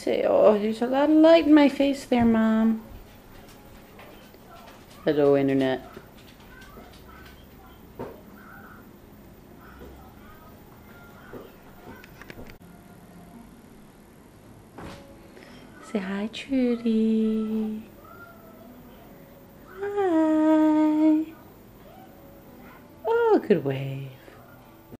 Say, oh, there's a lot of light in my face there, Mom. Hello, Internet. Say hi, Trudy. Hi. Oh, good way.